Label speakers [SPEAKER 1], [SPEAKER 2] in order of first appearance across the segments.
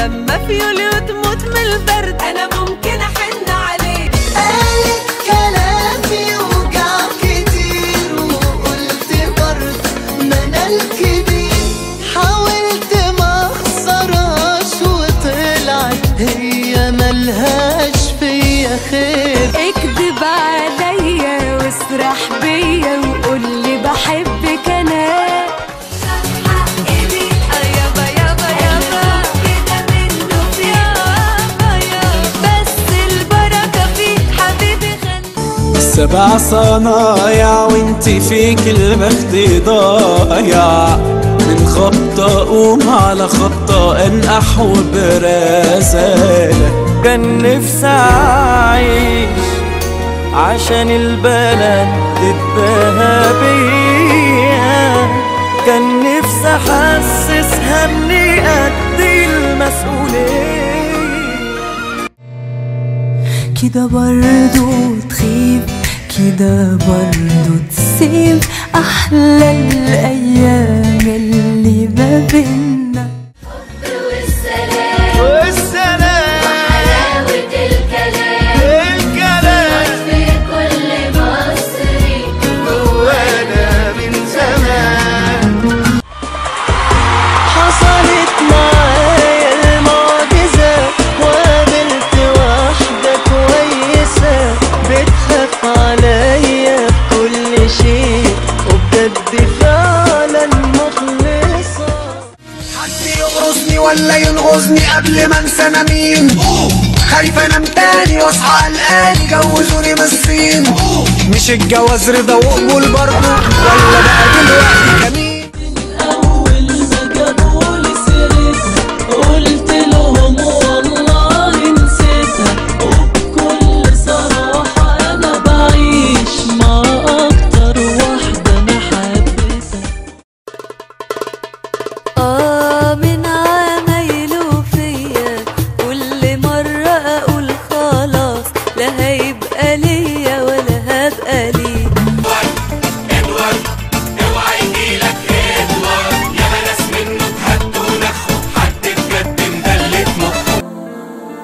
[SPEAKER 1] لما في يوليو تموت من البرد. أنا ممكن أحب
[SPEAKER 2] سبع صنايع وانت فيك البخت ضايع. من خبطة قوم على خبطة انقح وبرسالة كان نفسي أعيش عشان البلد تتباهى بيا كان نفسي احسسها اني قد المسؤولية.
[SPEAKER 1] كده برضو تخيب كده برضو تسيب أحلى الأيام اللي ما بينا
[SPEAKER 3] ولا ينغزني قبل ما انسى أنا مين. خايف انام تاني واصحى قلقان جوزوني من الصين. مش الجواز رضا وقبول برضه ولا بقى دلوقتي كمين؟
[SPEAKER 1] لا هيبقى ليا ولا هبقى ليه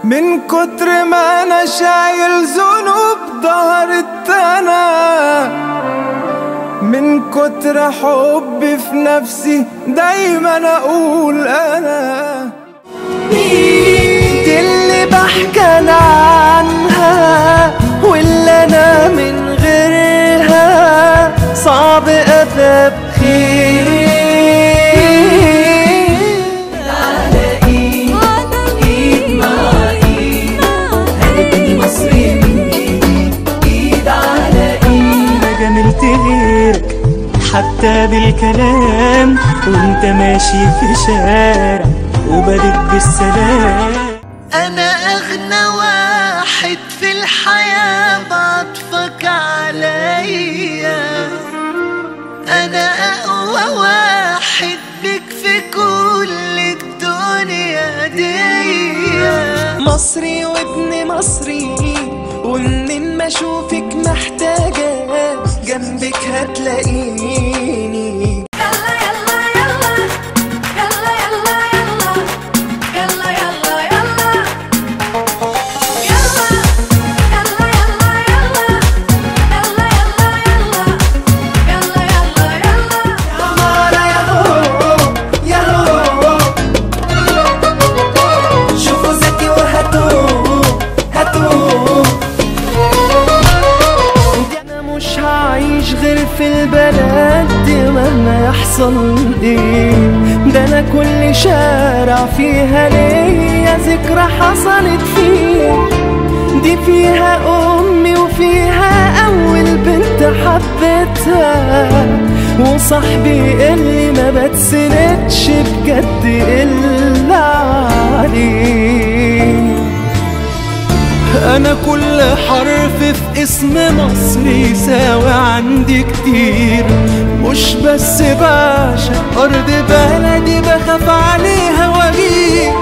[SPEAKER 2] من كتر ما أنا شايل ذنوب ظهرت أنا. من كتر حبي في نفسي دايما أقول أنا.
[SPEAKER 4] دي اللي بحكي أنا عنها. حتى بالكلام وانت ماشي في شارع وبدت بالسلام. أنا أغنى واحد في الحياة بعطفك عليا. أنا أقوى واحد بك في كل الدنيا دي مصري وابن مصري ومنين ما أشوفك محتاجة جنبك هتلاقيني. مهما يحصل إيه ده أنا كل شارع فيها ليا ذكرى حصلت فيه. دي فيها أمي وفيها أول بنت حبيتها. وصاحبي اللي ما بتسندش بجد إلا عليه أنا كل حرف في اسم مصر يساوي عندي كتير. مش بس باشا أرض بلدي بخاف عليها وأغير